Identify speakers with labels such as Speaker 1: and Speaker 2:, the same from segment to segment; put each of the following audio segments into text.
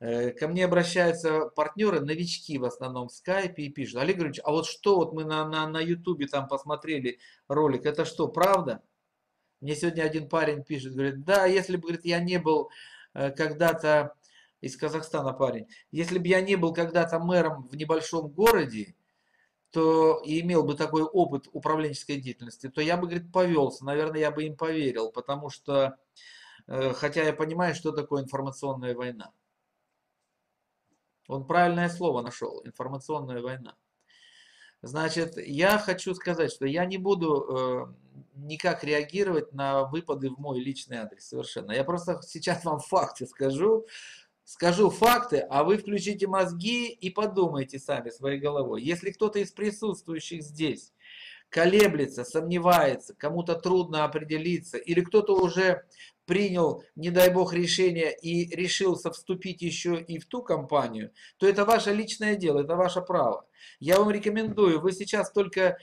Speaker 1: Э, ко мне обращаются партнеры, новички в основном в скайпе и пишут, Олег Григорьевич, а вот что вот мы на, на, на ютубе там посмотрели ролик, это что, правда? Мне сегодня один парень пишет, говорит, да, если бы, говорит, я не был э, когда-то из Казахстана парень, если бы я не был когда-то мэром в небольшом городе, то и имел бы такой опыт управленческой деятельности, то я бы, говорит, повелся, наверное, я бы им поверил, потому что, э, хотя я понимаю, что такое информационная война. Он правильное слово нашел, информационная война. Значит, я хочу сказать, что я не буду э, никак реагировать на выпады в мой личный адрес совершенно. Я просто сейчас вам факты скажу, скажу факты, а вы включите мозги и подумайте сами своей головой. Если кто-то из присутствующих здесь колеблется, сомневается, кому-то трудно определиться, или кто-то уже принял, не дай бог, решение и решился вступить еще и в ту компанию, то это ваше личное дело, это ваше право. Я вам рекомендую, вы сейчас только,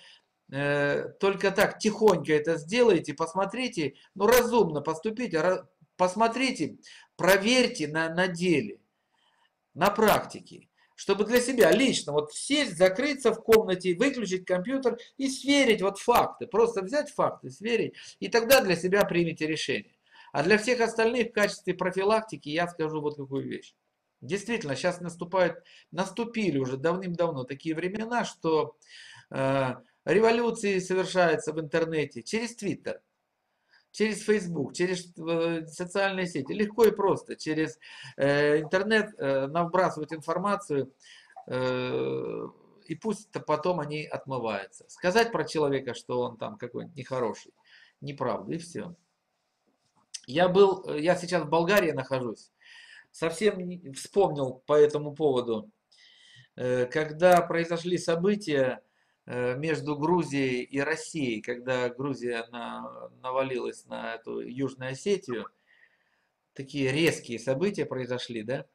Speaker 1: э, только так тихонько это сделаете, посмотрите, ну разумно поступите, посмотрите, проверьте на, на деле, на практике чтобы для себя лично вот сесть, закрыться в комнате, выключить компьютер и сверить вот факты. Просто взять факты, сверить, и тогда для себя примите решение. А для всех остальных в качестве профилактики я скажу вот какую вещь. Действительно, сейчас наступают, наступили уже давным-давно такие времена, что э, революции совершаются в интернете через Твиттер, через Facebook, через э, социальные сети. Легко и просто. Через э, интернет э, набрасывать информацию, э, и пусть потом они отмываются. Сказать про человека, что он там какой-нибудь нехороший, неправда, и все. Я был, я сейчас в Болгарии нахожусь. Совсем вспомнил по этому поводу, э, когда произошли события э, между Грузией и Россией, когда Грузия на, навалилась на эту Южную Осетию, такие резкие события произошли, да?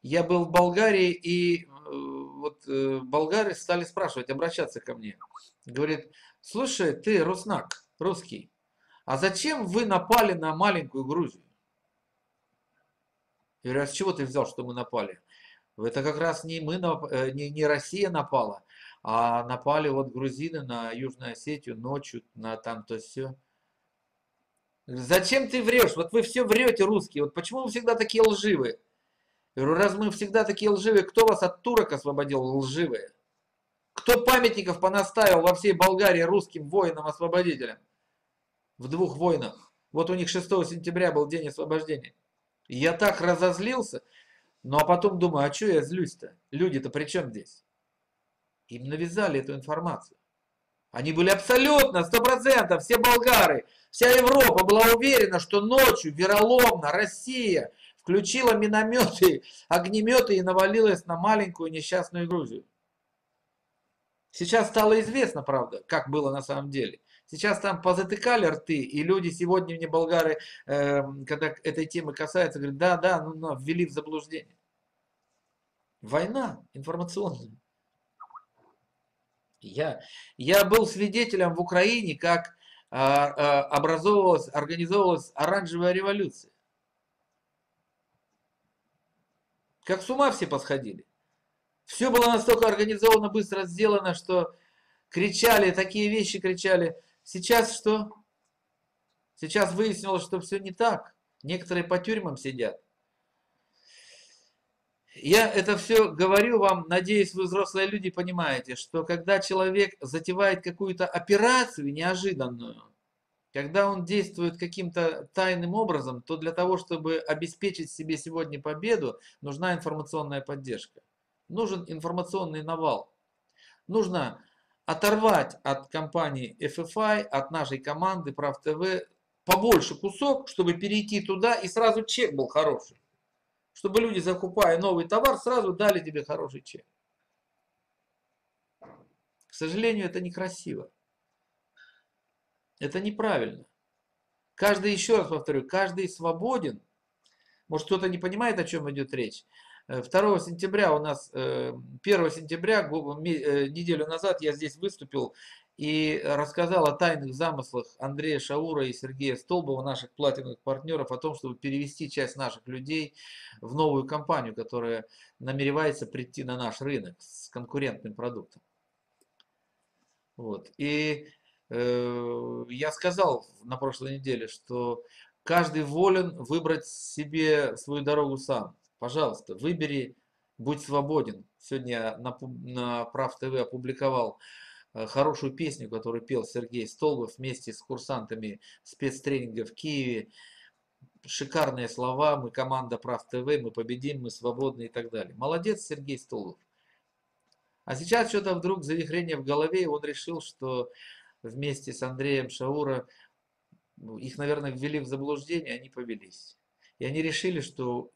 Speaker 1: Я был в Болгарии, и э, вот болгары стали спрашивать, обращаться ко мне. Говорит, слушай, ты руснак, русский, а зачем вы напали на маленькую Грузию? Я говорю, а с чего ты взял, что мы напали? Это как раз не мы, э, не, не Россия напала, а напали вот грузины на Южную Осетию ночью, на там то все. Зачем ты врешь? Вот вы все врете, русские. Вот почему вы всегда такие лживые? Я говорю, раз мы всегда такие лживые, кто вас от турок освободил лживые? Кто памятников понаставил во всей Болгарии русским воинам-освободителям? В двух войнах. Вот у них 6 сентября был день освобождения. Я так разозлился, ну а потом думаю, а что я злюсь-то? Люди-то при чем здесь? Им навязали эту информацию. Они были абсолютно, сто процентов, все болгары, вся Европа была уверена, что ночью вероломно Россия включила минометы, огнеметы и навалилась на маленькую несчастную Грузию. Сейчас стало известно, правда, как было на самом деле. Сейчас там позатыкали рты, и люди сегодня мне болгары, э, когда этой темы касается, говорят, да, да, ну, ну ввели в заблуждение. Война информационная. Я, я был свидетелем в Украине, как а, образовывалась, организовывалась оранжевая революция. Как с ума все посходили. Все было настолько организовано, быстро сделано, что кричали, такие вещи кричали. Сейчас что? Сейчас выяснилось, что все не так. Некоторые по тюрьмам сидят. Я это все говорю вам, надеюсь, вы взрослые люди понимаете, что когда человек затевает какую-то операцию неожиданную, когда он действует каким-то тайным образом, то для того, чтобы обеспечить себе сегодня победу, нужна информационная поддержка. Нужен информационный навал. Нужно оторвать от компании FFI, от нашей команды Прав ТВ побольше кусок, чтобы перейти туда и сразу чек был хороший. Чтобы люди, закупая новый товар, сразу дали тебе хороший чек. К сожалению, это некрасиво. Это неправильно. Каждый, еще раз повторю, каждый свободен. Может, кто-то не понимает, о чем идет речь. 2 сентября у нас, 1 э, сентября, э, неделю назад я здесь выступил и рассказал о тайных замыслах Андрея Шаура и Сергея Столбова, наших платиновых партнеров, о том, чтобы перевести часть наших людей в новую компанию, которая намеревается прийти на наш рынок с конкурентным продуктом. Вот. И э, я сказал на прошлой неделе, что каждый волен выбрать себе свою дорогу сам. Пожалуйста, выбери, будь свободен. Сегодня на, на Прав ТВ опубликовал Э, хорошую песню, которую пел Сергей Столбов вместе с курсантами спецтренинга в Киеве. Шикарные слова, мы команда Прав ТВ, мы победим, мы свободны и так далее. Молодец Сергей Столбов. А сейчас что-то вдруг завихрение в голове, и он решил, что вместе с Андреем Шаура их, наверное, ввели в заблуждение, они повелись. И они решили, что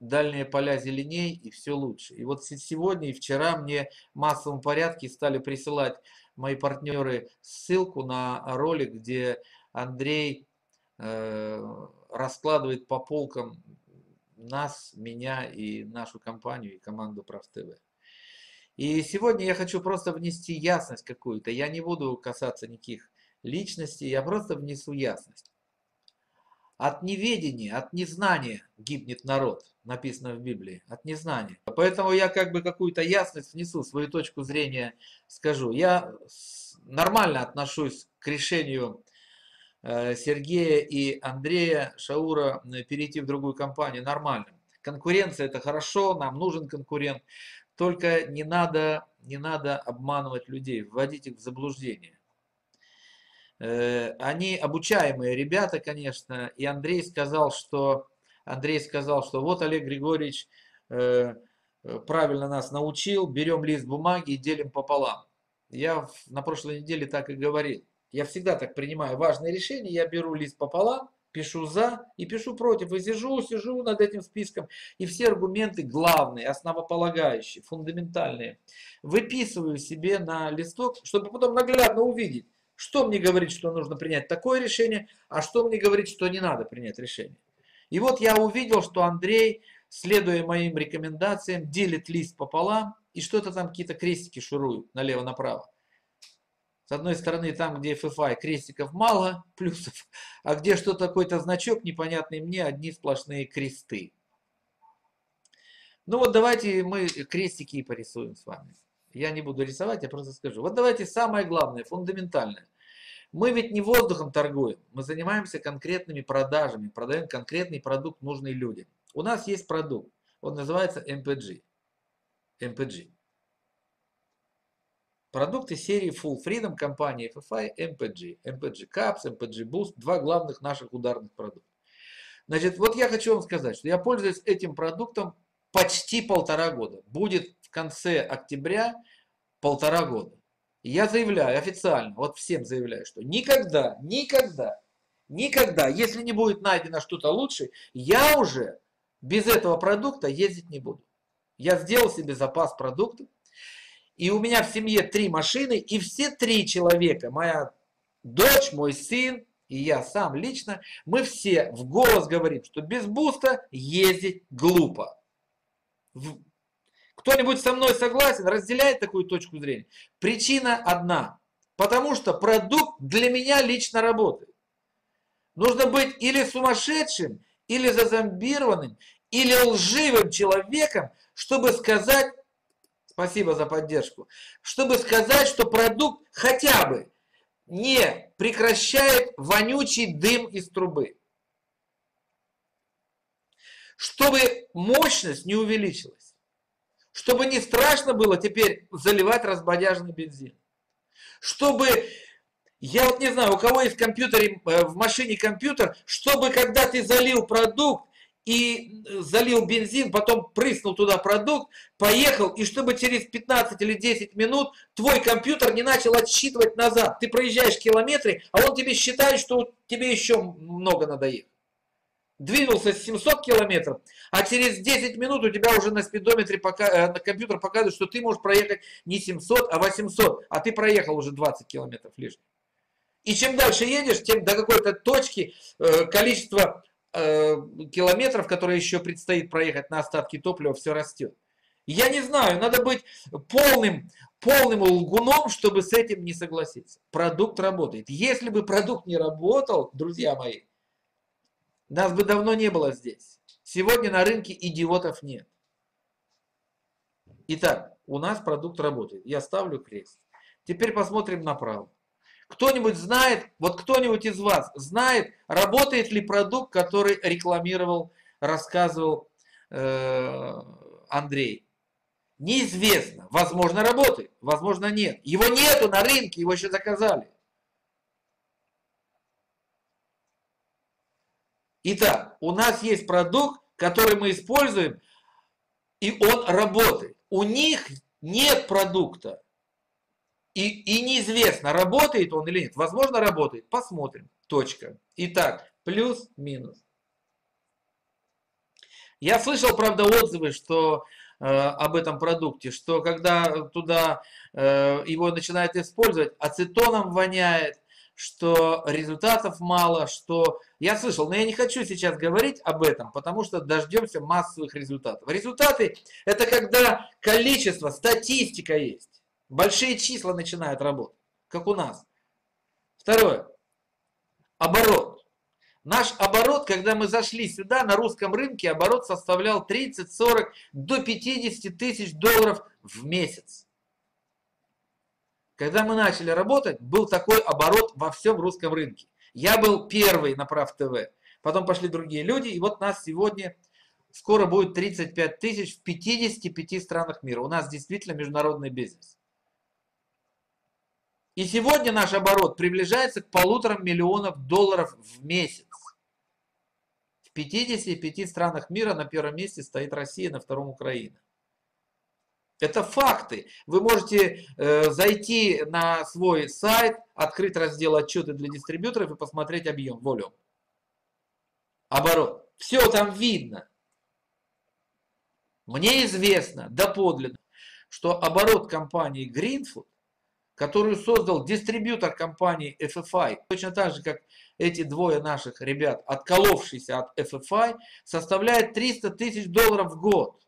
Speaker 1: дальние поля зеленей и все лучше. И вот сегодня и вчера мне в массовом порядке стали присылать мои партнеры ссылку на ролик, где Андрей э, раскладывает по полкам нас, меня и нашу компанию и команду Прав ТВ. И сегодня я хочу просто внести ясность какую-то. Я не буду касаться никаких личностей, я просто внесу ясность. От неведения, от незнания гибнет народ, написано в Библии, от незнания. Поэтому я как бы какую-то ясность внесу, свою точку зрения скажу. Я нормально отношусь к решению э, Сергея и Андрея Шаура э, перейти в другую компанию. Нормально. Конкуренция это хорошо, нам нужен конкурент. Только не надо, не надо обманывать людей, вводить их в заблуждение. Э, они обучаемые ребята, конечно, и Андрей сказал, что Андрей сказал, что вот Олег Григорьевич э, э, правильно нас научил, берем лист бумаги и делим пополам. Я на прошлой неделе так и говорил. Я всегда так принимаю важные решения, я беру лист пополам, пишу за и пишу против. И сижу, сижу над этим списком. И все аргументы главные, основополагающие, фундаментальные выписываю себе на листок, чтобы потом наглядно увидеть, что мне говорит, что нужно принять такое решение, а что мне говорит, что не надо принять решение. И вот я увидел, что Андрей, следуя моим рекомендациям, делит лист пополам и что-то там какие-то крестики шуруют налево-направо. С одной стороны, там, где FFI, крестиков мало, плюсов, а где что-то, какой-то значок непонятный мне, одни сплошные кресты. Ну вот давайте мы крестики порисуем с вами. Я не буду рисовать, я просто скажу. Вот давайте самое главное, фундаментальное. Мы ведь не воздухом торгуем, мы занимаемся конкретными продажами, продаем конкретный продукт, нужный людям. У нас есть продукт, он называется MPG. MPG. Продукты серии Full Freedom компании FFI MPG. MPG Caps, MPG Boost, два главных наших ударных продукта. Значит, вот я хочу вам сказать, что я пользуюсь этим продуктом почти полтора года. Будет в конце октября полтора года. И я заявляю официально, вот всем заявляю, что никогда, никогда, никогда, если не будет найдено что-то лучше, я уже без этого продукта ездить не буду. Я сделал себе запас продуктов, и у меня в семье три машины, и все три человека, моя дочь, мой сын, и я сам лично, мы все в голос говорим, что без буста ездить глупо. Кто-нибудь со мной согласен, разделяет такую точку зрения? Причина одна. Потому что продукт для меня лично работает. Нужно быть или сумасшедшим, или зазомбированным, или лживым человеком, чтобы сказать, спасибо за поддержку, чтобы сказать, что продукт хотя бы не прекращает вонючий дым из трубы. Чтобы мощность не увеличилась чтобы не страшно было теперь заливать разбодяжный бензин. Чтобы, я вот не знаю, у кого есть в компьютере, э, в машине компьютер, чтобы когда ты залил продукт и э, залил бензин, потом прыснул туда продукт, поехал, и чтобы через 15 или 10 минут твой компьютер не начал отсчитывать назад. Ты проезжаешь километры, а он тебе считает, что тебе еще много надо ехать двинулся 700 километров, а через 10 минут у тебя уже на спидометре пока, э, на компьютер показывает, что ты можешь проехать не 700, а 800, а ты проехал уже 20 километров лишних. И чем дальше едешь, тем до какой-то точки э, количество э, километров, которые еще предстоит проехать на остатки топлива, все растет. Я не знаю, надо быть полным, полным лгуном, чтобы с этим не согласиться. Продукт работает. Если бы продукт не работал, друзья мои, нас бы давно не было здесь. Сегодня на рынке идиотов нет. Итак, у нас продукт работает. Я ставлю крест. Теперь посмотрим направо. Кто-нибудь знает, вот кто-нибудь из вас знает, работает ли продукт, который рекламировал, рассказывал э, Андрей? Неизвестно. Возможно, работает, возможно, нет. Его нету на рынке, его еще заказали. Итак, у нас есть продукт, который мы используем, и он работает. У них нет продукта. И, и неизвестно, работает он или нет. Возможно, работает. Посмотрим. Точка. Итак, плюс-минус. Я слышал, правда, отзывы, что э, об этом продукте, что когда туда э, его начинают использовать, ацетоном воняет, что результатов мало, что... Я слышал, но я не хочу сейчас говорить об этом, потому что дождемся массовых результатов. Результаты – это когда количество, статистика есть. Большие числа начинают работать, как у нас. Второе. Оборот. Наш оборот, когда мы зашли сюда, на русском рынке, оборот составлял 30, 40, до 50 тысяч долларов в месяц. Когда мы начали работать, был такой оборот во всем русском рынке. Я был первый на Прав ТВ. Потом пошли другие люди, и вот нас сегодня скоро будет 35 тысяч в 55 странах мира. У нас действительно международный бизнес. И сегодня наш оборот приближается к полутора миллионов долларов в месяц. В 55 странах мира на первом месте стоит Россия, на втором Украина. Это факты. Вы можете э, зайти на свой сайт, открыть раздел отчеты для дистрибьюторов и посмотреть объем, волю. Оборот. Все там видно. Мне известно доподлинно, что оборот компании Greenfood которую создал дистрибьютор компании FFI, точно так же, как эти двое наших ребят, отколовшиеся от FFI, составляет 300 тысяч долларов в год.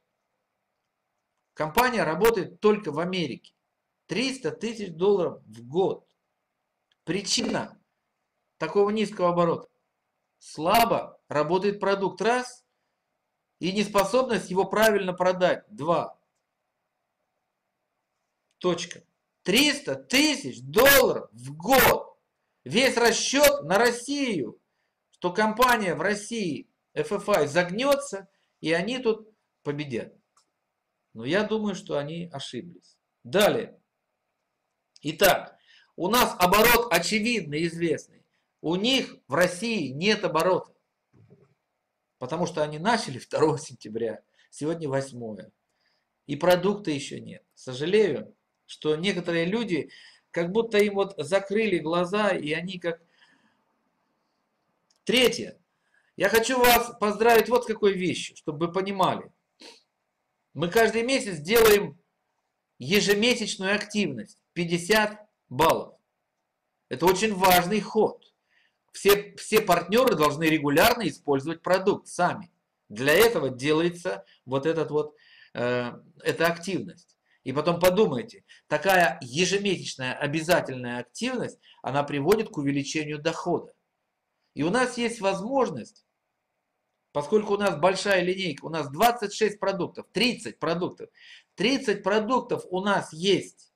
Speaker 1: Компания работает только в Америке. 300 тысяч долларов в год. Причина такого низкого оборота. Слабо работает продукт, раз, и неспособность его правильно продать, два. Точка. 300 тысяч долларов в год. Весь расчет на Россию, что компания в России FFI загнется, и они тут победят. Но я думаю, что они ошиблись. Далее. Итак, у нас оборот очевидный, известный. У них в России нет оборота. Потому что они начали 2 сентября, сегодня 8. И продукта еще нет. Сожалею, что некоторые люди, как будто им вот закрыли глаза, и они как... Третье. Я хочу вас поздравить вот с какой вещью, чтобы вы понимали. Мы каждый месяц делаем ежемесячную активность. 50 баллов. Это очень важный ход. Все, все партнеры должны регулярно использовать продукт сами. Для этого делается вот этот вот, э, эта активность. И потом подумайте, такая ежемесячная обязательная активность, она приводит к увеличению дохода. И у нас есть возможность, поскольку у нас большая линейка, у нас 26 продуктов, 30 продуктов, 30 продуктов у нас есть.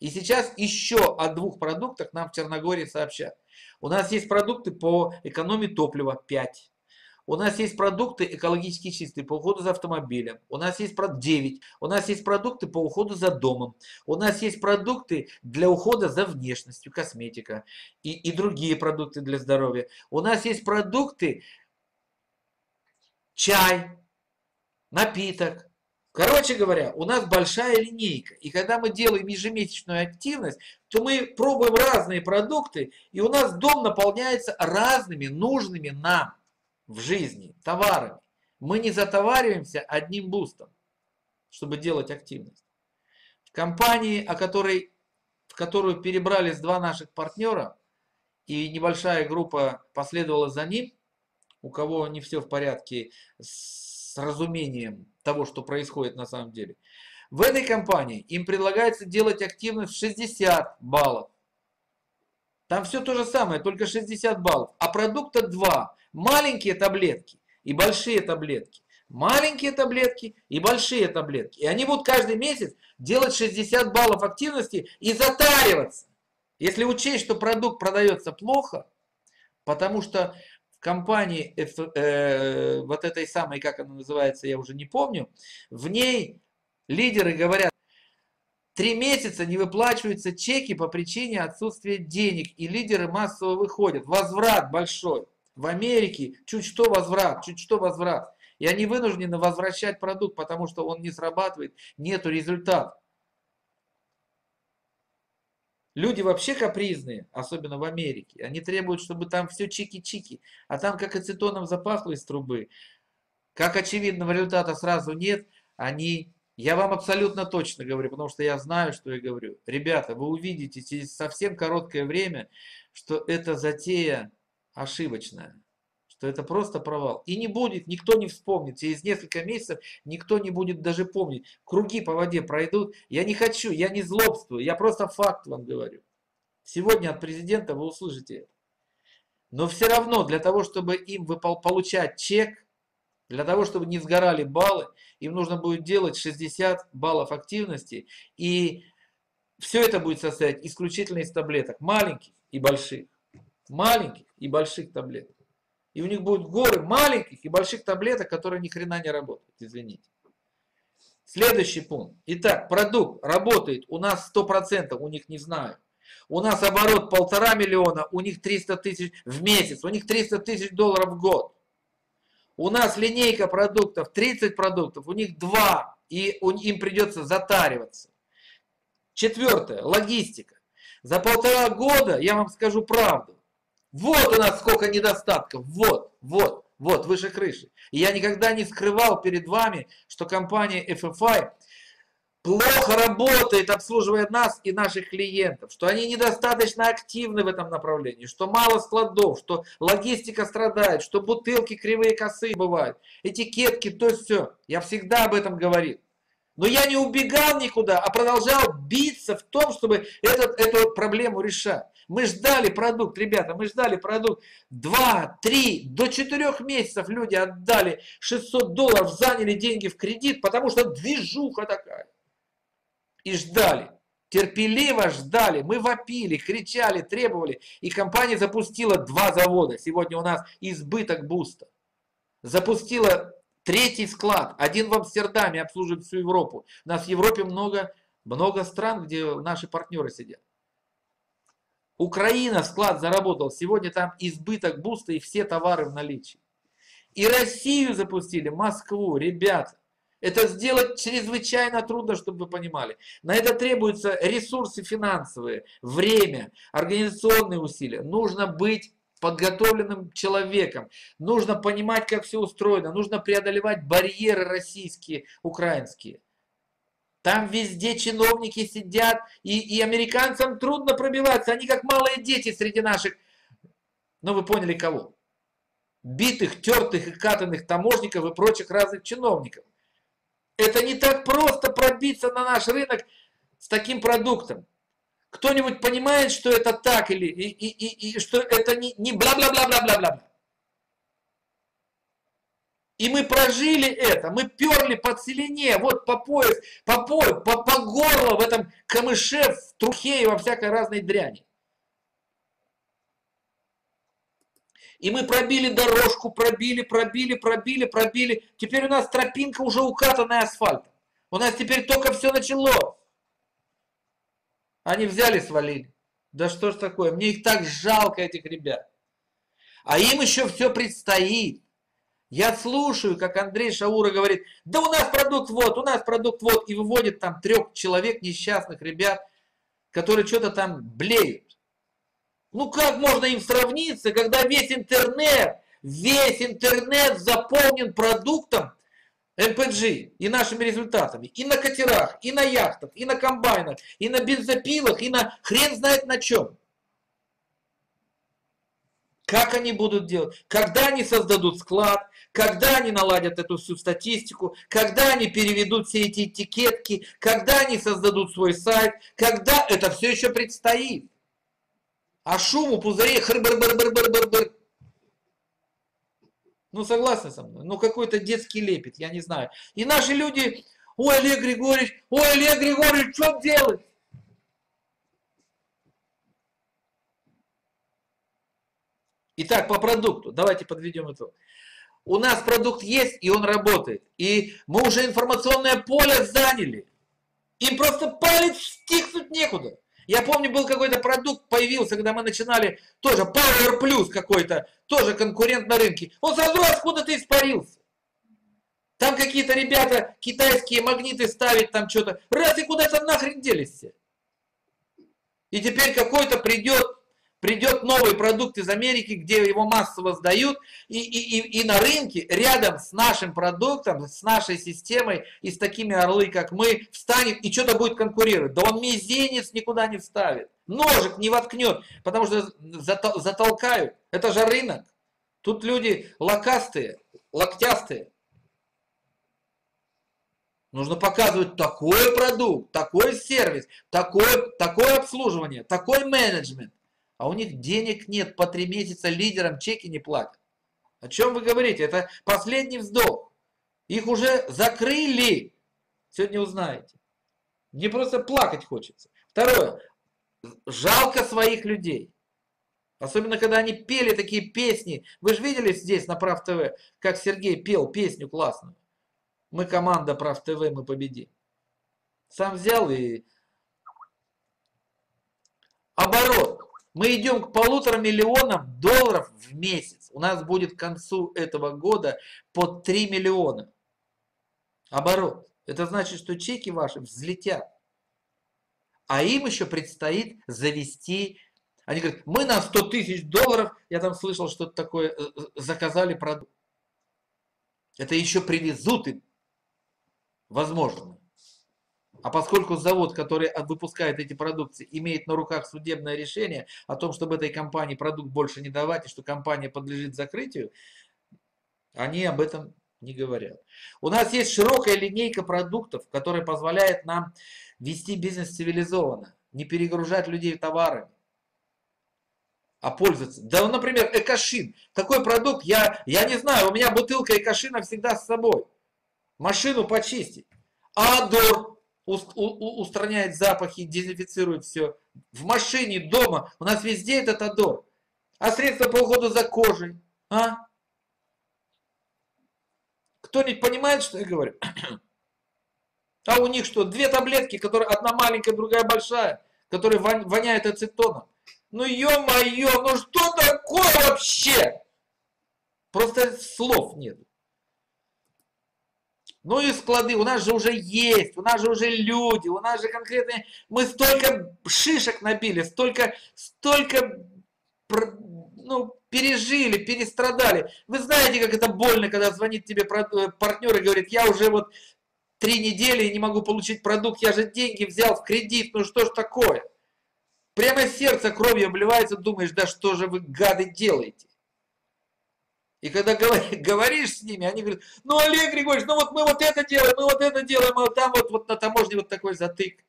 Speaker 1: И сейчас еще о двух продуктах нам в Черногории сообщат. У нас есть продукты по экономии топлива 5. У нас есть продукты экологически чистые по уходу за автомобилем. У нас есть 9. У нас есть продукты по уходу за домом. У нас есть продукты для ухода за внешностью, косметика и, и другие продукты для здоровья. У нас есть продукты чай, напиток. Короче говоря, у нас большая линейка. И когда мы делаем ежемесячную активность, то мы пробуем разные продукты, и у нас дом наполняется разными нужными нам в жизни товарами. Мы не затовариваемся одним бустом, чтобы делать активность. В компании, о которой, в которую перебрались два наших партнера, и небольшая группа последовала за ним, у кого не все в порядке с разумением того, что происходит на самом деле. В этой компании им предлагается делать активность в 60 баллов. Там все то же самое, только 60 баллов. А продукта два. Маленькие таблетки и большие таблетки. Маленькие таблетки и большие таблетки. И они будут каждый месяц делать 60 баллов активности и затариваться. Если учесть, что продукт продается плохо, потому что компании э, вот этой самой, как она называется, я уже не помню, в ней лидеры говорят, три месяца не выплачиваются чеки по причине отсутствия денег, и лидеры массово выходят. Возврат большой. В Америке чуть что возврат, чуть что возврат. И они вынуждены возвращать продукт, потому что он не срабатывает, нету результата. Люди вообще капризные, особенно в Америке. Они требуют, чтобы там все чики-чики. А там как ацетоном запахло из трубы. Как очевидного результата сразу нет, они... Я вам абсолютно точно говорю, потому что я знаю, что я говорю. Ребята, вы увидите через совсем короткое время, что эта затея ошибочная что это просто провал. И не будет, никто не вспомнит. Через несколько месяцев никто не будет даже помнить. Круги по воде пройдут. Я не хочу, я не злобствую, я просто факт вам говорю. Сегодня от президента вы услышите это. Но все равно для того, чтобы им получать чек, для того, чтобы не сгорали баллы, им нужно будет делать 60 баллов активности. И все это будет состоять исключительно из таблеток. Маленьких и больших. Маленьких и больших таблеток. И у них будут горы маленьких и больших таблеток, которые ни хрена не работают, извините. Следующий пункт. Итак, продукт работает у нас 100%, у них не знаю. У нас оборот полтора миллиона, у них 300 тысяч в месяц, у них 300 тысяч долларов в год. У нас линейка продуктов, 30 продуктов, у них 2, и им придется затариваться. Четвертое, логистика. За полтора года, я вам скажу правду, вот у нас сколько недостатков. Вот, вот, вот, выше крыши. И я никогда не скрывал перед вами, что компания FFI плохо работает, обслуживая нас и наших клиентов, что они недостаточно активны в этом направлении, что мало складов, что логистика страдает, что бутылки кривые косые бывают, этикетки, то все. Я всегда об этом говорил. Но я не убегал никуда, а продолжал биться в том, чтобы этот, эту проблему решать. Мы ждали продукт, ребята, мы ждали продукт 2, 3, до 4 месяцев люди отдали 600 долларов, заняли деньги в кредит, потому что движуха такая. И ждали. Терпеливо ждали, мы вопили, кричали, требовали. И компания запустила два завода. Сегодня у нас избыток буста. Запустила третий склад. Один в Амстердаме обслуживает всю Европу. У нас в Европе много, много стран, где наши партнеры сидят. Украина склад заработал, сегодня там избыток буста и все товары в наличии. И Россию запустили, Москву, ребята. Это сделать чрезвычайно трудно, чтобы вы понимали. На это требуются ресурсы финансовые, время, организационные усилия. Нужно быть подготовленным человеком. Нужно понимать, как все устроено. Нужно преодолевать барьеры российские, украинские. Там везде чиновники сидят, и, и американцам трудно пробиваться. Они как малые дети среди наших, ну вы поняли кого. Битых, тертых и катанных таможников и прочих разных чиновников. Это не так просто пробиться на наш рынок с таким продуктом. Кто-нибудь понимает, что это так или и, и, и, и что это не бла-бла-бла-бла-бла-бла. И мы прожили это, мы перли по целине, вот по пояс, по, пояс, по, по горло в этом камыше, в трухе и во всякой разной дряни. И мы пробили дорожку, пробили, пробили, пробили, пробили. Теперь у нас тропинка уже укатанная асфальтом. У нас теперь только все началось. Они взяли, свалили. Да что ж такое, мне их так жалко, этих ребят. А им еще все предстоит. Я слушаю, как Андрей Шаура говорит, да у нас продукт вот, у нас продукт вот, и выводит там трех человек несчастных ребят, которые что-то там блеют. Ну как можно им сравниться, когда весь интернет, весь интернет заполнен продуктом МПГ и нашими результатами. И на катерах, и на яхтах, и на комбайнах, и на бензопилах, и на хрен знает на чем. Как они будут делать? Когда они создадут склад? Когда они наладят эту всю статистику, когда они переведут все эти этикетки, когда они создадут свой сайт, когда это все еще предстоит. А шуму, пузырей, хр Ну, согласны со мной? Ну, какой-то детский лепет, я не знаю. И наши люди, ой, Олег Григорьевич, ой, Олег Григорьевич, что делать? Итак, по продукту, давайте подведем итог. У нас продукт есть, и он работает. И мы уже информационное поле заняли. Им просто палец стихнуть некуда. Я помню, был какой-то продукт, появился, когда мы начинали, тоже Power Plus какой-то, тоже конкурент на рынке. Он сразу откуда-то испарился. Там какие-то ребята китайские магниты ставить, там что-то. Раз и куда-то нахрен делись все. И теперь какой-то придет придет новый продукт из Америки, где его массово сдают, и, и, и, и на рынке рядом с нашим продуктом, с нашей системой и с такими орлы, как мы, встанет и что-то будет конкурировать. Да он мизинец никуда не вставит, ножик не воткнет, потому что затолкают. Это же рынок. Тут люди локастые, локтястые. Нужно показывать такой продукт, такой сервис, такое, такое обслуживание, такой менеджмент а у них денег нет, по три месяца лидерам чеки не платят. О чем вы говорите? Это последний вздох. Их уже закрыли. Сегодня узнаете. Мне просто плакать хочется. Второе. Жалко своих людей. Особенно, когда они пели такие песни. Вы же видели здесь на Прав ТВ, как Сергей пел песню классную. Мы команда Прав ТВ, мы победим. Сам взял и... Оборот. Мы идем к полутора миллионам долларов в месяц. У нас будет к концу этого года по 3 миллиона. Оборот. Это значит, что чеки ваши взлетят. А им еще предстоит завести... Они говорят, мы на 100 тысяч долларов, я там слышал что-то такое, э, э, заказали продукт. Это еще привезут им. Возможно. А поскольку завод, который выпускает эти продукции, имеет на руках судебное решение о том, чтобы этой компании продукт больше не давать и что компания подлежит закрытию, они об этом не говорят. У нас есть широкая линейка продуктов, которая позволяет нам вести бизнес цивилизованно, не перегружать людей товарами, а пользоваться. Да, например, Экошин. Такой продукт, я, я не знаю, у меня бутылка Экошина всегда с собой. Машину почистить. Адор устраняет запахи, дезинфицирует все. В машине, дома, у нас везде этот одор. А средства по уходу за кожей, а? Кто-нибудь понимает, что я говорю? А у них что, две таблетки, которые одна маленькая, другая большая, которые воняют ацетоном. Ну ё-моё, ну что такое вообще? Просто слов нет. Ну и склады, у нас же уже есть, у нас же уже люди, у нас же конкретные, мы столько шишек набили, столько, столько, ну, пережили, перестрадали. Вы знаете, как это больно, когда звонит тебе э, партнер и говорит, я уже вот три недели не могу получить продукт, я же деньги взял в кредит, ну что ж такое? Прямо сердце кровью обливается, думаешь, да что же вы, гады, делаете? И когда говоришь с ними, они говорят, ну, Олег Григорьевич, ну вот мы вот это делаем, мы вот это делаем, а там вот, вот на таможне вот такой затык.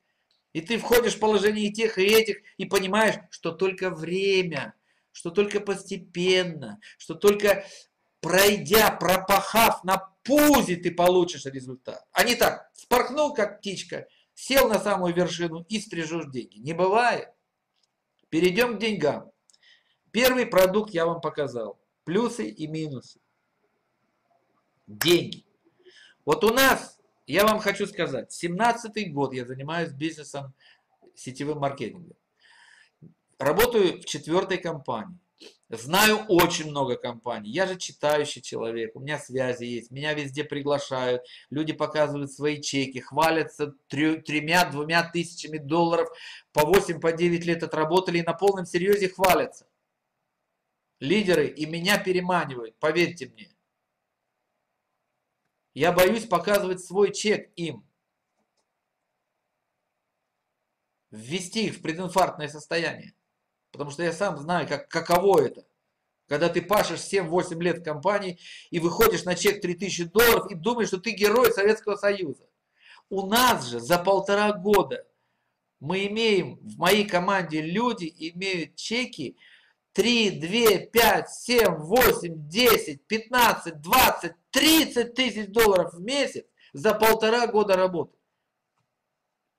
Speaker 1: И ты входишь в положение и тех, и этих, и понимаешь, что только время, что только постепенно, что только пройдя, пропахав на пузе, ты получишь результат. А не так, спорхнул, как птичка, сел на самую вершину и стрижешь деньги. Не бывает. Перейдем к деньгам. Первый продукт я вам показал плюсы и минусы. Деньги. Вот у нас, я вам хочу сказать, 17 год я занимаюсь бизнесом сетевым маркетингом. Работаю в четвертой компании. Знаю очень много компаний. Я же читающий человек, у меня связи есть, меня везде приглашают, люди показывают свои чеки, хвалятся тремя-двумя тысячами долларов, по 8, по 9 лет отработали и на полном серьезе хвалятся лидеры и меня переманивают, поверьте мне. Я боюсь показывать свой чек им. Ввести их в прединфарктное состояние. Потому что я сам знаю, как, каково это. Когда ты пашешь 7-8 лет в компании и выходишь на чек 3000 долларов и думаешь, что ты герой Советского Союза. У нас же за полтора года мы имеем, в моей команде люди имеют чеки 3, 2, 5, 7, 8, 10, 15, 20, 30 тысяч долларов в месяц за полтора года работы.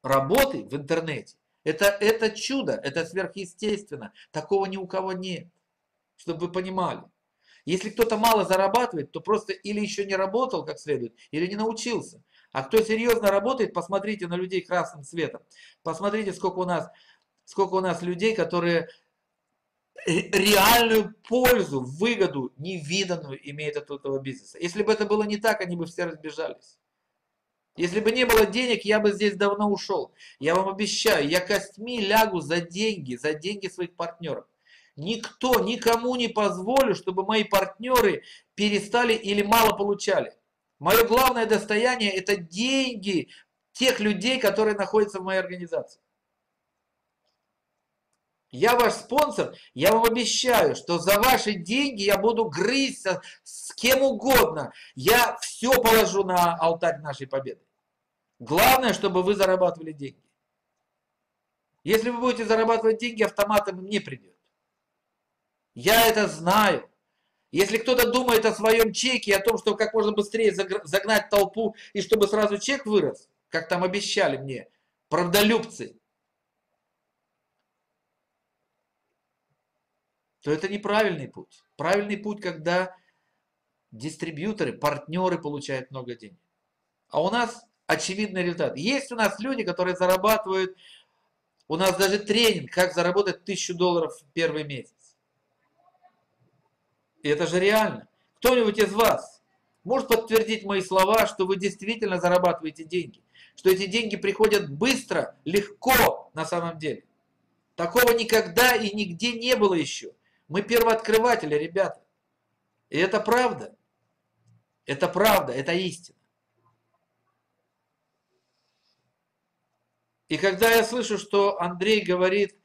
Speaker 1: Работы в интернете. Это, это чудо, это сверхъестественно. Такого ни у кого нет. Чтобы вы понимали. Если кто-то мало зарабатывает, то просто или еще не работал как следует, или не научился. А кто серьезно работает, посмотрите на людей красным цветом. Посмотрите, сколько у нас, сколько у нас людей, которые реальную пользу, выгоду невиданную имеют от этого бизнеса. Если бы это было не так, они бы все разбежались. Если бы не было денег, я бы здесь давно ушел. Я вам обещаю, я костьми лягу за деньги, за деньги своих партнеров. Никто, никому не позволю, чтобы мои партнеры перестали или мало получали. Мое главное достояние – это деньги тех людей, которые находятся в моей организации. Я ваш спонсор, я вам обещаю, что за ваши деньги я буду грызться с кем угодно. Я все положу на алтарь нашей победы. Главное, чтобы вы зарабатывали деньги. Если вы будете зарабатывать деньги, автоматом не придет. Я это знаю. Если кто-то думает о своем чеке, о том, что как можно быстрее загнать толпу и чтобы сразу чек вырос, как там обещали мне, правдолюбцы, то это неправильный путь. Правильный путь, когда дистрибьюторы, партнеры получают много денег. А у нас очевидный результат. Есть у нас люди, которые зарабатывают, у нас даже тренинг, как заработать тысячу долларов в первый месяц. И это же реально. Кто-нибудь из вас может подтвердить мои слова, что вы действительно зарабатываете деньги? Что эти деньги приходят быстро, легко на самом деле? Такого никогда и нигде не было еще. Мы первооткрыватели, ребята. И это правда. Это правда, это истина. И когда я слышу, что Андрей говорит,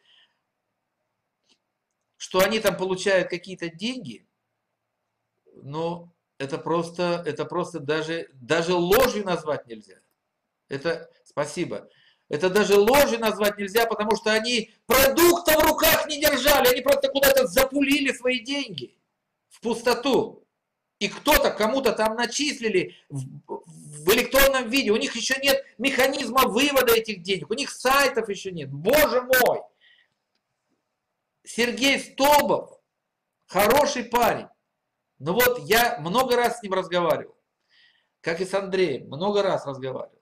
Speaker 1: что они там получают какие-то деньги, ну, это просто, это просто даже, даже ложью назвать нельзя. Это, спасибо. Это даже ложью назвать нельзя, потому что они продукта в руках не держали, они просто куда-то запулили свои деньги в пустоту. И кто-то кому-то там начислили в, в электронном виде. У них еще нет механизма вывода этих денег. У них сайтов еще нет. Боже мой! Сергей Столбов, хороший парень. Но вот я много раз с ним разговаривал. Как и с Андреем, много раз разговаривал.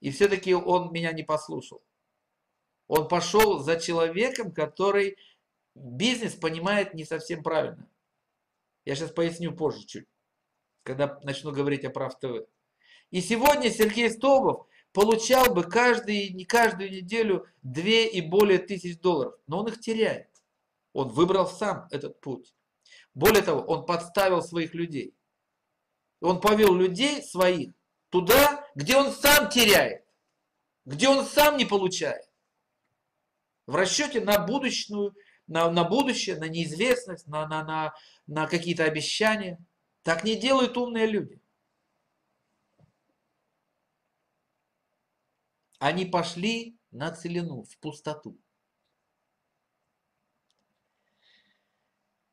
Speaker 1: И все-таки он меня не послушал. Он пошел за человеком, который бизнес понимает не совсем правильно. Я сейчас поясню позже чуть, когда начну говорить о прав ТВ. И сегодня Сергей Столбов получал бы каждый, не каждую неделю 2 и более тысяч долларов, но он их теряет. Он выбрал сам этот путь. Более того, он подставил своих людей. Он повел людей своих туда, где он сам теряет, где он сам не получает. В расчете на будущую, на, на будущее, на неизвестность, на, на, на, на какие-то обещания. Так не делают умные люди. Они пошли на целину, в пустоту.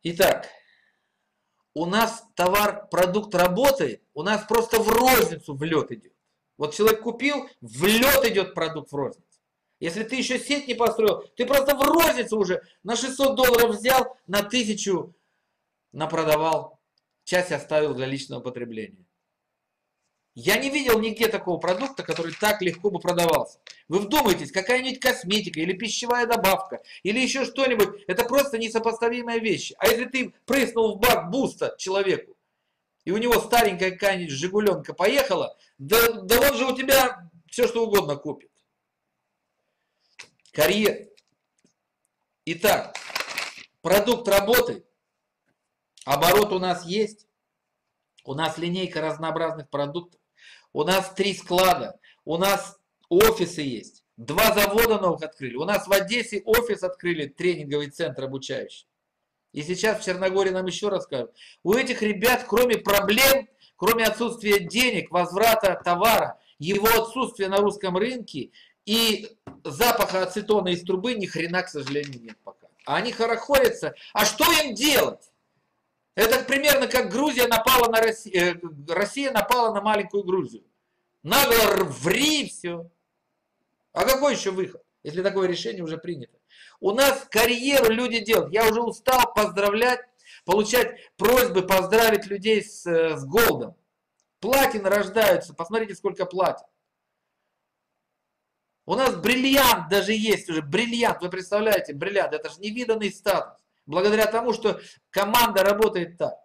Speaker 1: Итак, у нас товар, продукт работает, у нас просто в розницу в лед идет. Вот человек купил, в лед идет продукт в розницу. Если ты еще сеть не построил, ты просто в розницу уже на 600 долларов взял, на 1000 напродавал, часть оставил для личного потребления. Я не видел нигде такого продукта, который так легко бы продавался. Вы вдумайтесь, какая-нибудь косметика или пищевая добавка, или еще что-нибудь, это просто несопоставимые вещи. А если ты прыснул в бак буста человеку, и у него старенькая какая-нибудь жигуленка поехала, да, да он же у тебя все что угодно купит. Карьер. Итак, продукт работает, оборот у нас есть, у нас линейка разнообразных продуктов. У нас три склада, у нас офисы есть. Два завода новых открыли. У нас в Одессе офис открыли, тренинговый центр обучающий. И сейчас в Черногории нам еще расскажут. У этих ребят, кроме проблем, кроме отсутствия денег, возврата товара, его отсутствия на русском рынке и запаха ацетона из трубы ни хрена, к сожалению, нет пока. А они хорохорятся. А что им делать? Это примерно как Грузия напала на Россию, э, Россия напала на маленькую Грузию. Нагло ври все. А какой еще выход, если такое решение уже принято? У нас карьеру люди делают. Я уже устал поздравлять, получать просьбы поздравить людей с, э, с голдом. Платины рождаются, посмотрите, сколько платин. У нас бриллиант даже есть уже, бриллиант, вы представляете, бриллиант, это же невиданный статус. Благодаря тому, что команда работает так,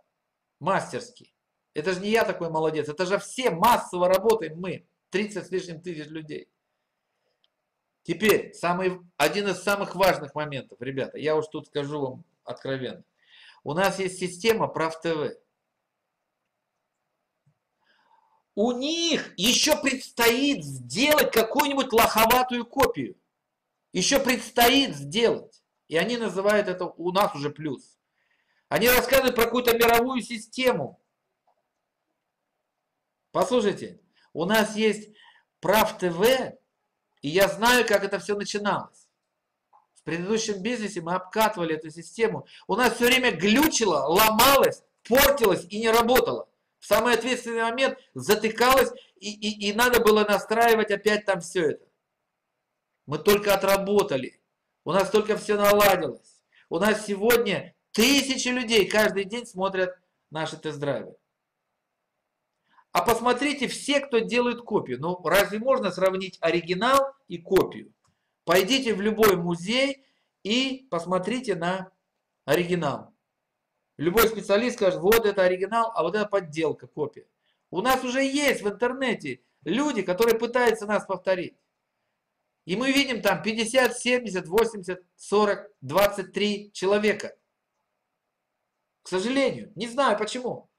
Speaker 1: мастерски. Это же не я такой молодец, это же все массово работаем мы, 30 с лишним тысяч людей. Теперь, самый, один из самых важных моментов, ребята, я уж тут скажу вам откровенно. У нас есть система прав ТВ. У них еще предстоит сделать какую-нибудь лоховатую копию. Еще предстоит сделать. И они называют это у нас уже плюс. Они рассказывают про какую-то мировую систему. Послушайте, у нас есть Прав ТВ, и я знаю, как это все начиналось. В предыдущем бизнесе мы обкатывали эту систему. У нас все время глючило, ломалось, портилось и не работало. В самый ответственный момент затыкалось, и, и, и надо было настраивать опять там все это. Мы только отработали. У нас только все наладилось. У нас сегодня тысячи людей каждый день смотрят наши тест-драйвы. А посмотрите все, кто делает копию. Ну, разве можно сравнить оригинал и копию? Пойдите в любой музей и посмотрите на оригинал. Любой специалист скажет, вот это оригинал, а вот это подделка, копия. У нас уже есть в интернете люди, которые пытаются нас повторить. И мы видим там 50, 70, 80, 40, 23 человека. К сожалению, не знаю почему.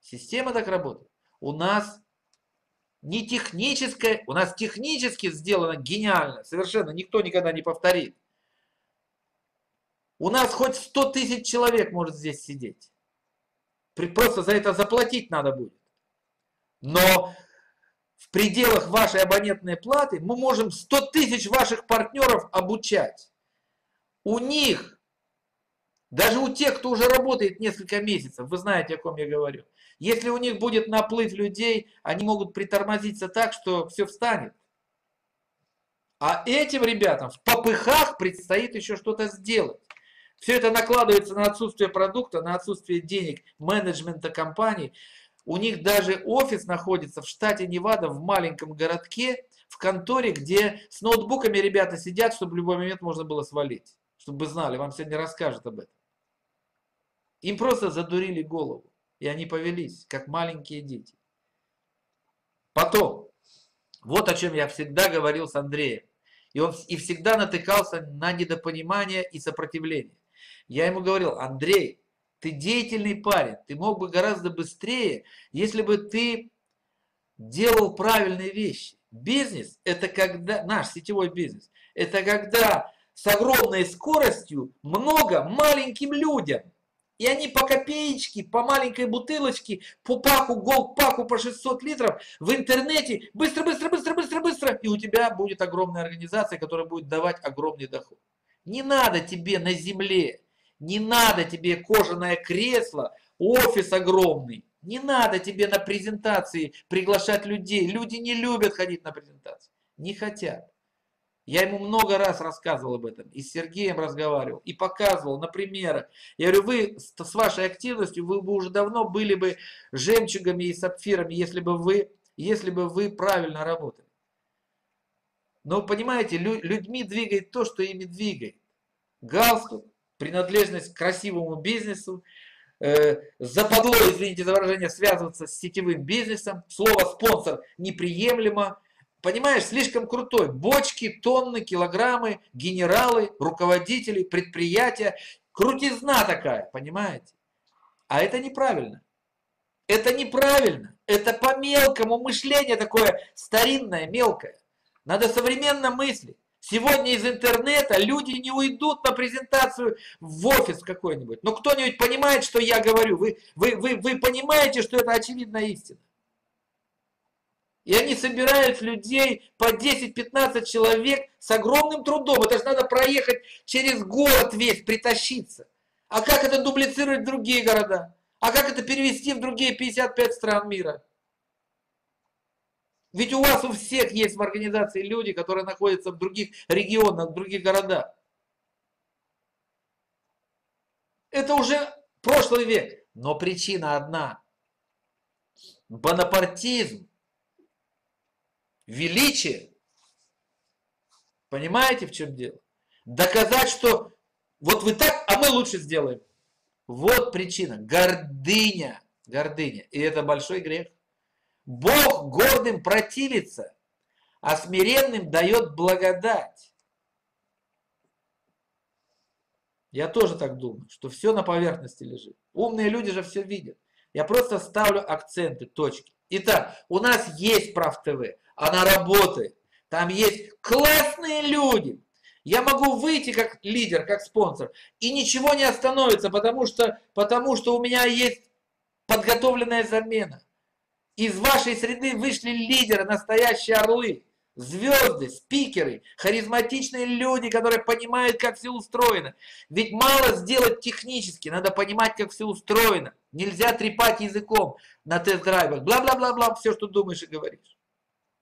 Speaker 1: Система так работает. У нас не техническое, у нас технически сделано гениально, совершенно никто никогда не повторит. У нас хоть 100 тысяч человек может здесь сидеть. Просто за это заплатить надо будет. Но в пределах вашей абонентной платы мы можем 100 тысяч ваших партнеров обучать. У них, даже у тех, кто уже работает несколько месяцев, вы знаете, о ком я говорю, если у них будет наплыв людей, они могут притормозиться так, что все встанет. А этим ребятам в попыхах предстоит еще что-то сделать. Все это накладывается на отсутствие продукта, на отсутствие денег, менеджмента компании. У них даже офис находится в штате Невада, в маленьком городке, в конторе, где с ноутбуками ребята сидят, чтобы в любой момент можно было свалить. Чтобы вы знали, вам сегодня расскажут об этом. Им просто задурили голову. И они повелись, как маленькие дети. Потом, вот о чем я всегда говорил с Андреем. И он и всегда натыкался на недопонимание и сопротивление. Я ему говорил, Андрей, ты деятельный парень, ты мог бы гораздо быстрее, если бы ты делал правильные вещи. Бизнес – это когда, наш сетевой бизнес, это когда с огромной скоростью много маленьким людям. И они по копеечке, по маленькой бутылочке, по паку, голд-паку по 600 литров в интернете, быстро, быстро, быстро, быстро, быстро, и у тебя будет огромная организация, которая будет давать огромный доход. Не надо тебе на земле не надо тебе кожаное кресло, офис огромный. Не надо тебе на презентации приглашать людей. Люди не любят ходить на презентации. Не хотят. Я ему много раз рассказывал об этом. И с Сергеем разговаривал. И показывал на примерах. Я говорю, вы с вашей активностью, вы бы уже давно были бы жемчугами и сапфирами, если бы вы, если бы вы правильно работали. Но понимаете, людьми двигает то, что ими двигает. Галстук, принадлежность к красивому бизнесу, э, западло, извините за выражение, связываться с сетевым бизнесом, слово спонсор неприемлемо, понимаешь, слишком крутой, бочки, тонны, килограммы, генералы, руководители, предприятия, крутизна такая, понимаете? А это неправильно. Это неправильно. Это по мелкому мышление такое старинное, мелкое. Надо современно мыслить. Сегодня из интернета люди не уйдут на презентацию в офис какой-нибудь. Но кто-нибудь понимает, что я говорю? Вы, вы, вы, вы понимаете, что это очевидная истина? И они собирают людей по 10-15 человек с огромным трудом. Это же надо проехать через город весь, притащиться. А как это дублицировать в другие города? А как это перевести в другие 55 стран мира? Ведь у вас у всех есть в организации люди, которые находятся в других регионах, в других городах. Это уже прошлый век. Но причина одна. Бонапартизм. Величие. Понимаете, в чем дело? Доказать, что вот вы так, а мы лучше сделаем. Вот причина. Гордыня. Гордыня. И это большой грех. Бог гордым противится, а смиренным дает благодать. Я тоже так думаю, что все на поверхности лежит. Умные люди же все видят. Я просто ставлю акценты, точки. Итак, у нас есть Прав ТВ, она работает. Там есть классные люди. Я могу выйти как лидер, как спонсор, и ничего не остановится, потому что, потому что у меня есть подготовленная замена. Из вашей среды вышли лидеры, настоящие орлы, звезды, спикеры, харизматичные люди, которые понимают, как все устроено. Ведь мало сделать технически, надо понимать, как все устроено. Нельзя трепать языком на тест-драйвах, бла-бла-бла-бла, все, что думаешь и говоришь.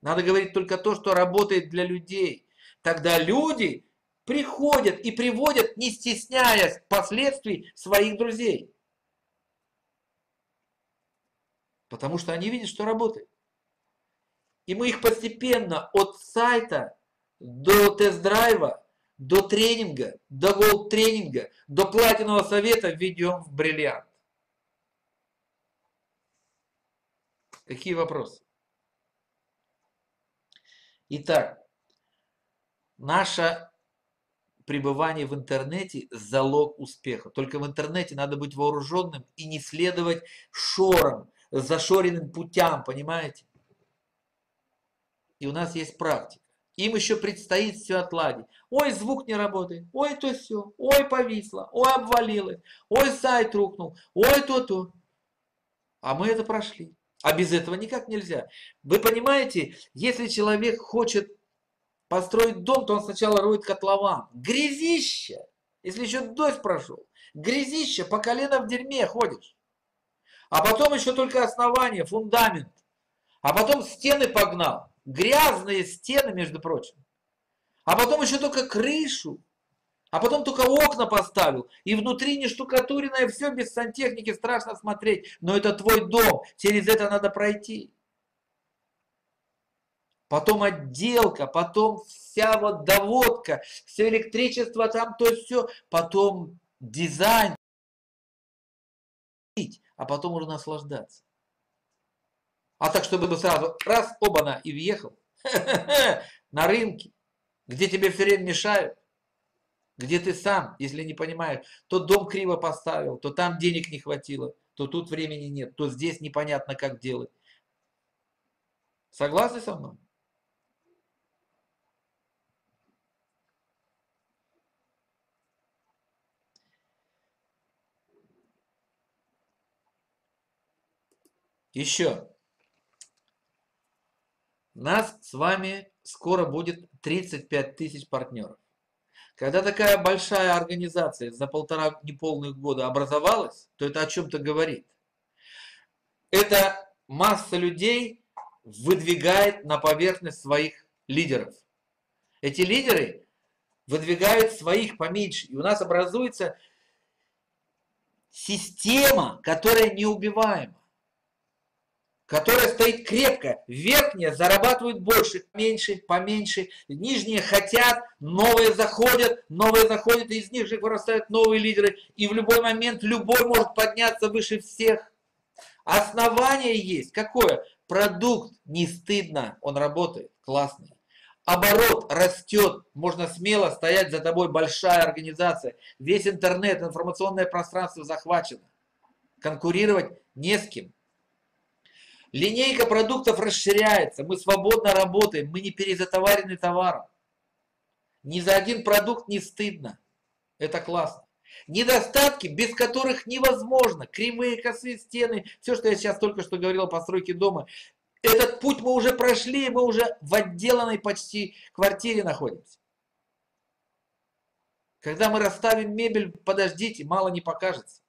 Speaker 1: Надо говорить только то, что работает для людей. Тогда люди приходят и приводят, не стесняясь последствий своих друзей. Потому что они видят, что работает. И мы их постепенно от сайта до тест-драйва, до тренинга, до голд-тренинга, до платинового совета ведем в бриллиант. Какие вопросы? Итак, наше пребывание в интернете – залог успеха. Только в интернете надо быть вооруженным и не следовать шорам, зашоренным путям, понимаете? И у нас есть практика. Им еще предстоит все отладить. Ой, звук не работает, ой, то все, ой, повисло, ой, обвалилось, ой, сайт рухнул, ой, то-то. А мы это прошли. А без этого никак нельзя. Вы понимаете, если человек хочет построить дом, то он сначала роет котлован. Грязище! Если еще дождь прошел. Грязище, по колено в дерьме ходишь. А потом еще только основание, фундамент. А потом стены погнал. Грязные стены, между прочим. А потом еще только крышу. А потом только окна поставил. И внутри не штукатуренное все, без сантехники страшно смотреть. Но это твой дом. Через это надо пройти. Потом отделка, потом вся вот доводка, все электричество там, то все. Потом дизайн а потом уже наслаждаться. А так, чтобы сразу раз, оба-на, и въехал. На рынке, где тебе все время мешают, где ты сам, если не понимаешь, то дом криво поставил, то там денег не хватило, то тут времени нет, то здесь непонятно, как делать. Согласны со мной? Еще. Нас с вами скоро будет 35 тысяч партнеров. Когда такая большая организация за полтора неполных года образовалась, то это о чем-то говорит. Это масса людей выдвигает на поверхность своих лидеров. Эти лидеры выдвигают своих поменьше. И у нас образуется система, которая неубиваема которая стоит крепко. Верхние зарабатывают больше, меньше, поменьше. Нижние хотят, новые заходят, новые заходят, и из них же вырастают новые лидеры. И в любой момент любой может подняться выше всех. Основание есть. Какое? Продукт не стыдно, он работает, классный. Оборот растет, можно смело стоять за тобой, большая организация. Весь интернет, информационное пространство захвачено. Конкурировать не с кем. Линейка продуктов расширяется, мы свободно работаем, мы не перезатоварены товаром. Ни за один продукт не стыдно. Это классно. Недостатки, без которых невозможно. Кривые, косые стены. Все, что я сейчас только что говорил о постройке дома. Этот путь мы уже прошли, мы уже в отделанной почти квартире находимся. Когда мы расставим мебель, подождите, мало не покажется.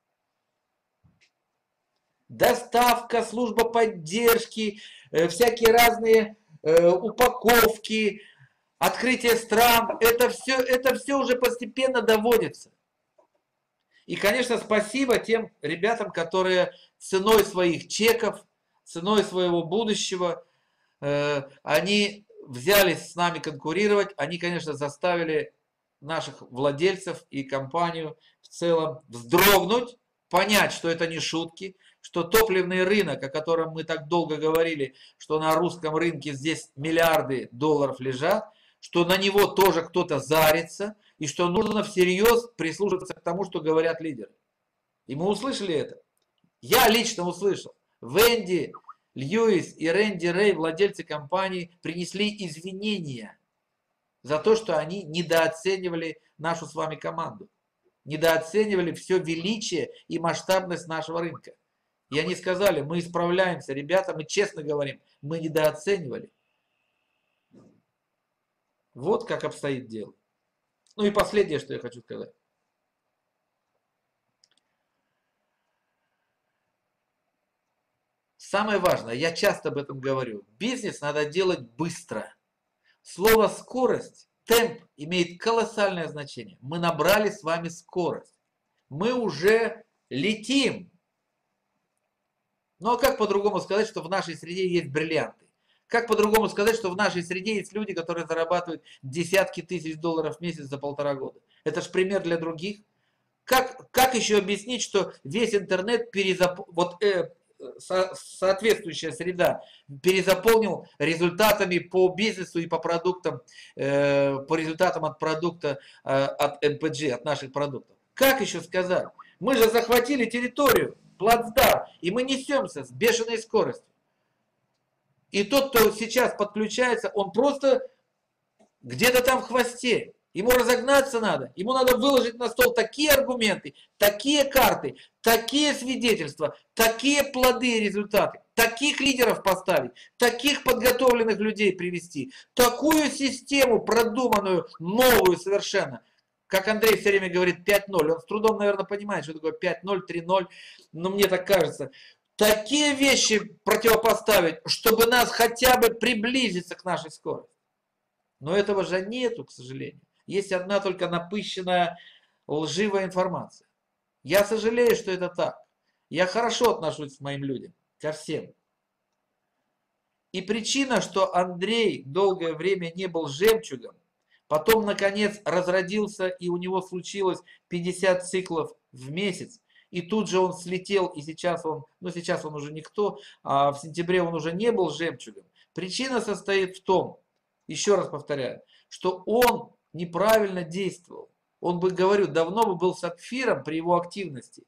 Speaker 1: Доставка, служба поддержки, э, всякие разные э, упаковки, открытие стран, это все, это все уже постепенно доводится. И, конечно, спасибо тем ребятам, которые ценой своих чеков, ценой своего будущего, э, они взялись с нами конкурировать, они, конечно, заставили наших владельцев и компанию в целом вздрогнуть, понять, что это не шутки, что топливный рынок, о котором мы так долго говорили, что на русском рынке здесь миллиарды долларов лежат, что на него тоже кто-то зарится, и что нужно всерьез прислушиваться к тому, что говорят лидеры. И мы услышали это. Я лично услышал. Венди Льюис и Рэнди Рэй, владельцы компании, принесли извинения за то, что они недооценивали нашу с вами команду. Недооценивали все величие и масштабность нашего рынка. И они сказали, мы исправляемся, ребята, мы честно говорим, мы недооценивали. Вот как обстоит дело. Ну и последнее, что я хочу сказать. Самое важное, я часто об этом говорю, бизнес надо делать быстро. Слово скорость, темп имеет колоссальное значение. Мы набрали с вами скорость. Мы уже летим. Ну а как по-другому сказать, что в нашей среде есть бриллианты? Как по-другому сказать, что в нашей среде есть люди, которые зарабатывают десятки тысяч долларов в месяц за полтора года? Это же пример для других. Как, как еще объяснить, что весь интернет перезап... вот, э, со, соответствующая среда перезаполнил результатами по бизнесу и по продуктам, э, по результатам от продукта, э, от НПГ, от наших продуктов? Как еще сказать? Мы же захватили территорию, плацдарм, и мы несемся с бешеной скоростью. И тот, кто сейчас подключается, он просто где-то там в хвосте. Ему разогнаться надо, ему надо выложить на стол такие аргументы, такие карты, такие свидетельства, такие плоды и результаты, таких лидеров поставить, таких подготовленных людей привести, такую систему продуманную, новую совершенно. Как Андрей все время говорит 5-0, он с трудом, наверное, понимает, что такое 5-0, 3-0, но мне так кажется такие вещи противопоставить, чтобы нас хотя бы приблизиться к нашей скорости. Но этого же нету, к сожалению. Есть одна только напыщенная лживая информация. Я сожалею, что это так. Я хорошо отношусь к моим людям, ко всем. И причина, что Андрей долгое время не был жемчугом, потом, наконец, разродился, и у него случилось 50 циклов в месяц, и тут же он слетел, и сейчас он, ну сейчас он уже никто, а в сентябре он уже не был жемчугом. Причина состоит в том, еще раз повторяю, что он неправильно действовал. Он бы, говорю, давно бы был сапфиром при его активности.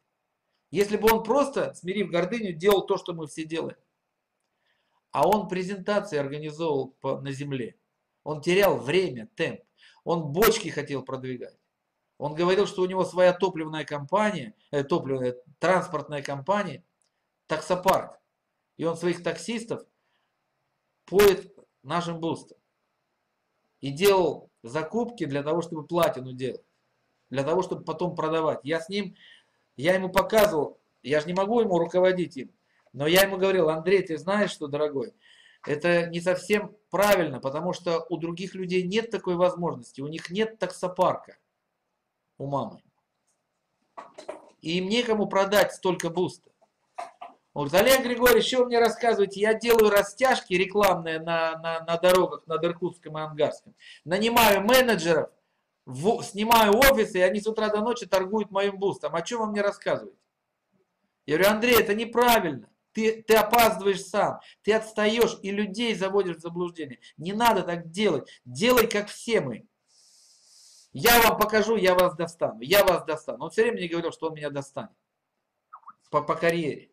Speaker 1: Если бы он просто, смирив гордыню, делал то, что мы все делаем. А он презентации организовывал на земле. Он терял время, темп. Он бочки хотел продвигать. Он говорил, что у него своя топливная компания, э, топливная транспортная компания, таксопарк. И он своих таксистов поет нашим бустом. И делал закупки для того, чтобы платину делать. Для того, чтобы потом продавать. Я с ним, я ему показывал, я же не могу ему руководить им. Но я ему говорил, Андрей, ты знаешь, что, дорогой, это не совсем правильно, потому что у других людей нет такой возможности, у них нет таксопарка у мамы. И им некому продать столько буста. Он говорит, Олег Григорьевич, что вы мне рассказываете? Я делаю растяжки рекламные на, на, на дорогах над Иркутском и Ангарском. Нанимаю менеджеров, в, снимаю офисы, и они с утра до ночи торгуют моим бустом. О чем вы мне рассказываете? Я говорю, Андрей, это неправильно. Ты, ты опаздываешь сам, ты отстаешь и людей заводишь в заблуждение. Не надо так делать. Делай, как все мы. Я вам покажу, я вас достану, я вас достану. Он все время мне говорил, что он меня достанет по, по карьере.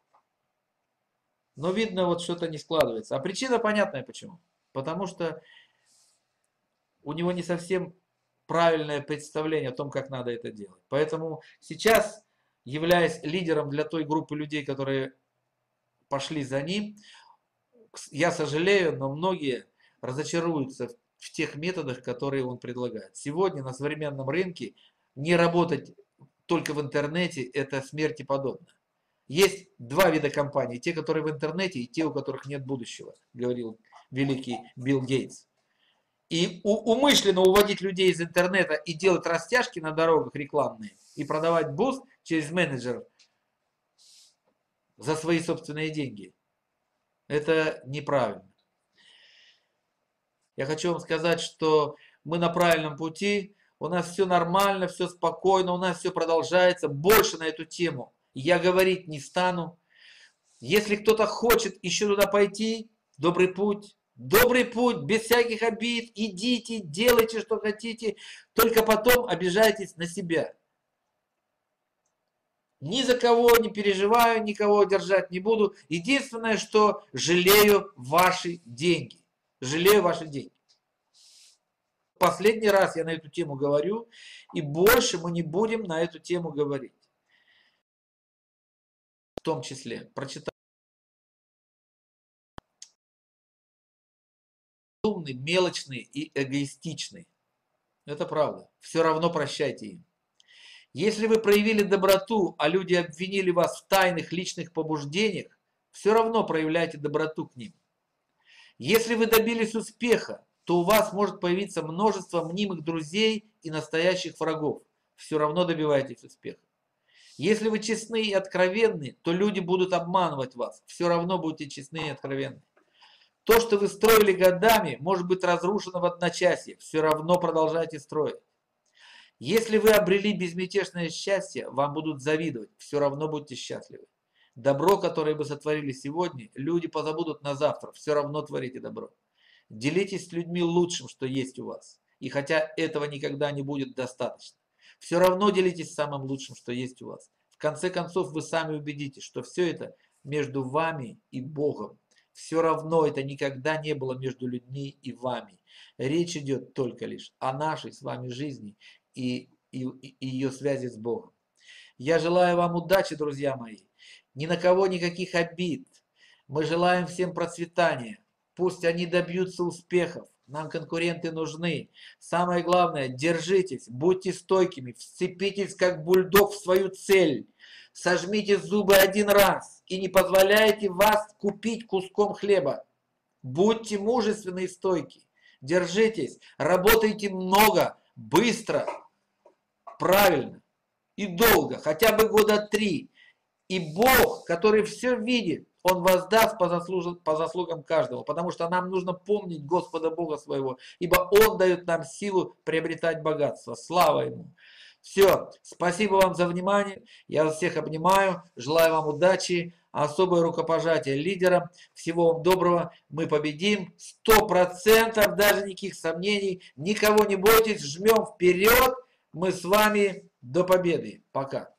Speaker 1: Но видно, вот что-то не складывается. А причина понятная почему. Потому что у него не совсем правильное представление о том, как надо это делать. Поэтому сейчас, являясь лидером для той группы людей, которые пошли за ним, я сожалею, но многие разочаруются в тех методах, которые он предлагает. Сегодня на современном рынке не работать только в интернете – это смерти подобно. Есть два вида компаний, те, которые в интернете, и те, у которых нет будущего, говорил великий Билл Гейтс. И умышленно уводить людей из интернета и делать растяжки на дорогах рекламные, и продавать буст через менеджеров за свои собственные деньги, это неправильно. Я хочу вам сказать, что мы на правильном пути, у нас все нормально, все спокойно, у нас все продолжается. Больше на эту тему я говорить не стану. Если кто-то хочет еще туда пойти, добрый путь, добрый путь, без всяких обид, идите, делайте, что хотите, только потом обижайтесь на себя. Ни за кого не переживаю, никого держать не буду. Единственное, что жалею ваши деньги. Жалею ваши деньги. Последний раз я на эту тему говорю, и больше мы не будем на эту тему говорить. В том числе прочитать. Умный, мелочный и эгоистичный. Это правда. Все равно прощайте им. Если вы проявили доброту, а люди обвинили вас в тайных личных побуждениях, все равно проявляйте доброту к ним. Если вы добились успеха, то у вас может появиться множество мнимых друзей и настоящих врагов. Все равно добивайтесь успеха. Если вы честны и откровенны, то люди будут обманывать вас. Все равно будьте честны и откровенны. То, что вы строили годами, может быть разрушено в одночасье. Все равно продолжайте строить. Если вы обрели безмятежное счастье, вам будут завидовать. Все равно будьте счастливы. Добро, которое вы сотворили сегодня, люди позабудут на завтра. Все равно творите добро. Делитесь с людьми лучшим, что есть у вас. И хотя этого никогда не будет достаточно, все равно делитесь самым лучшим, что есть у вас. В конце концов, вы сами убедитесь, что все это между вами и Богом. Все равно это никогда не было между людьми и вами. Речь идет только лишь о нашей с вами жизни и, и, и ее связи с Богом. Я желаю вам удачи, друзья мои ни на кого никаких обид. Мы желаем всем процветания. Пусть они добьются успехов. Нам конкуренты нужны. Самое главное, держитесь, будьте стойкими, вцепитесь как бульдог в свою цель. Сожмите зубы один раз и не позволяйте вас купить куском хлеба. Будьте мужественны и стойки. Держитесь, работайте много, быстро, правильно и долго, хотя бы года три. И Бог, который все видит, Он воздаст по, заслуж... по заслугам каждого, потому что нам нужно помнить Господа Бога своего, ибо Он дает нам силу приобретать богатство. Слава Ему! Все, спасибо вам за внимание, я вас всех обнимаю, желаю вам удачи, особое рукопожатие лидерам, всего вам доброго, мы победим, сто процентов, даже никаких сомнений, никого не бойтесь, жмем вперед, мы с вами до победы, пока.